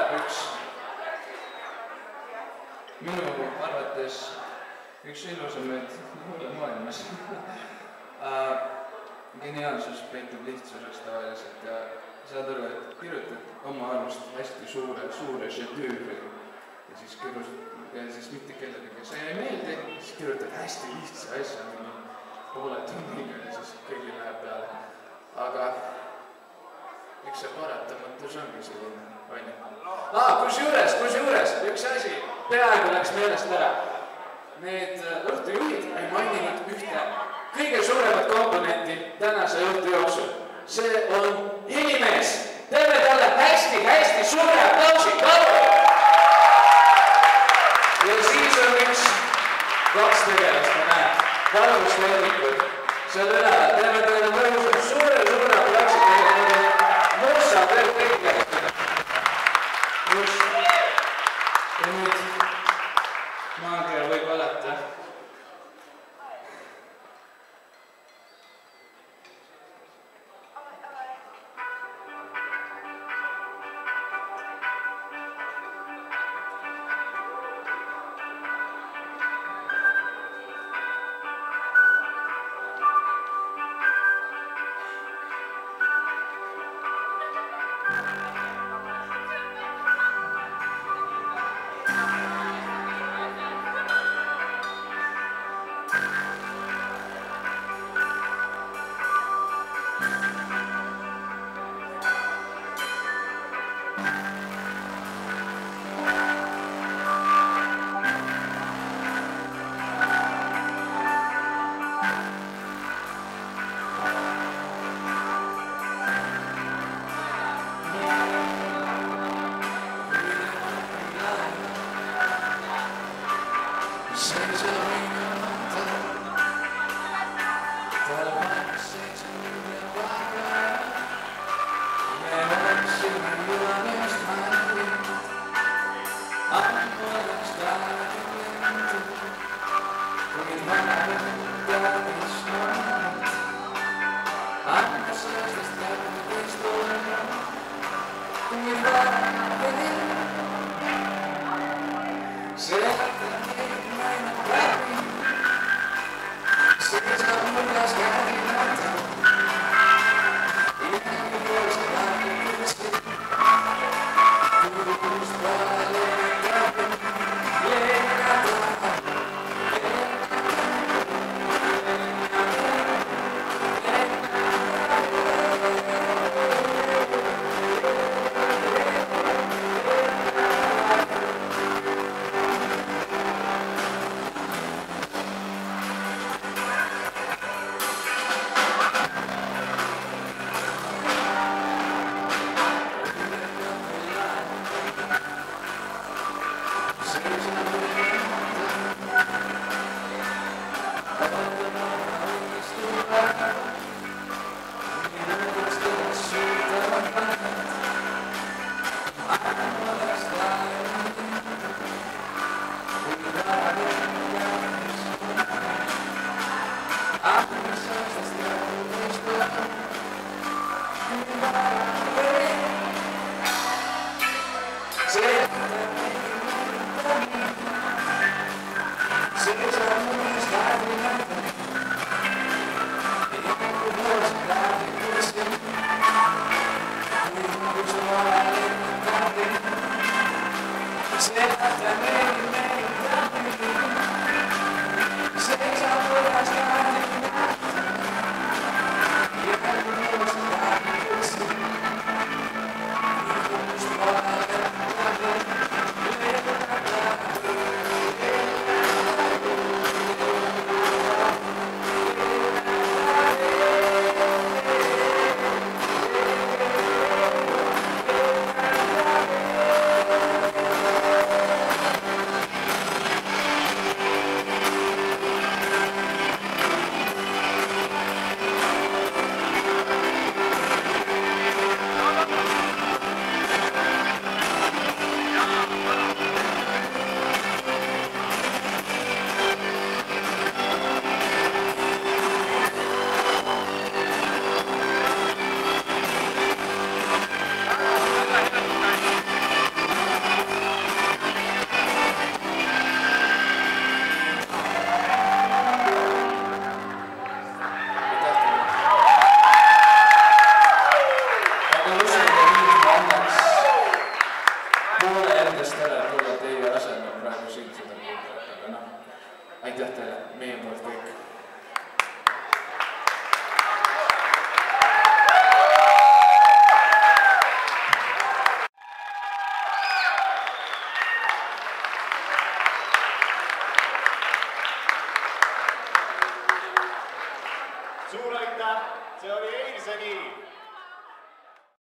tuleb üks minu arvates üks ilusamaid luule maailmas Äh, geniaalsus peitub lihtsuses tavaliselt ja saad aru, et kirjutad oma arust hästi suure, suure šedüüri ja siis kirjutad ja siis mitte kellelegi see ei meeldi, siis kirjutad hästi lihtsa asja mingi poole tunniga ja siis kõigil läheb peale. aga eks see paratamatus ongi selline, onju. aa, kusjuures, kusjuures üks asi peaaegu läks meelest ära. Need äh, õhtujuhid ei maininud ühte kõige suuremat komponenti tänase õhtu jooksul. see on helimees. teeme talle hästi-hästi suure aplausi, palun. ja siis on üks, kaks tegelast, ma näen, valgustelnikud seal üleval,